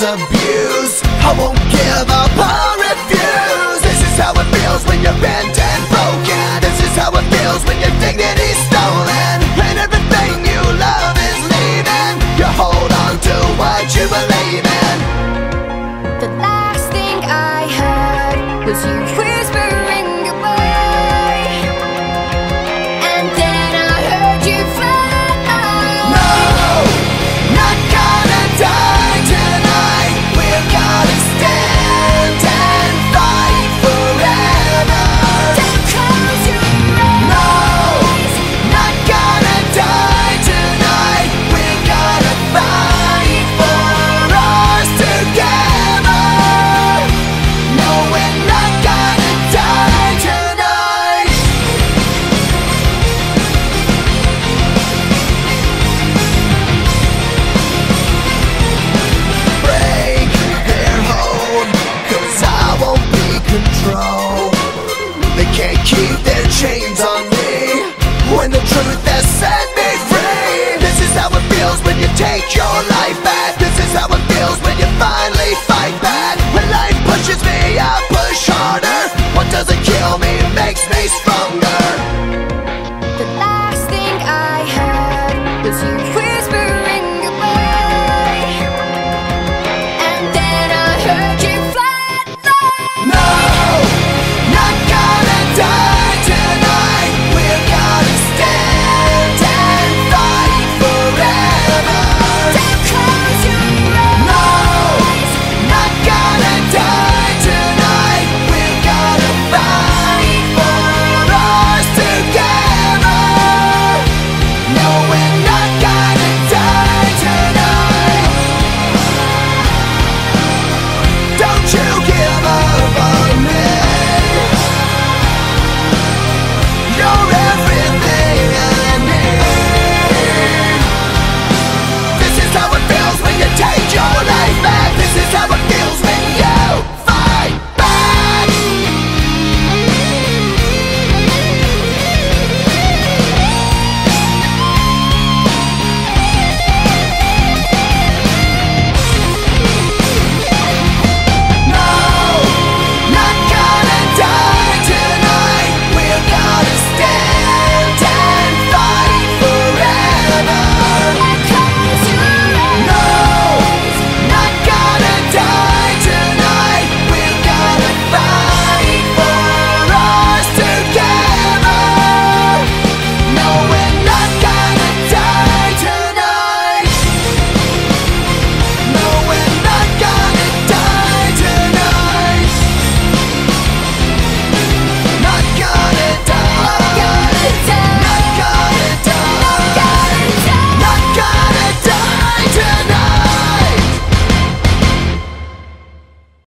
world's abused. I won't give up, I refuse. This is how it feels when you're bent face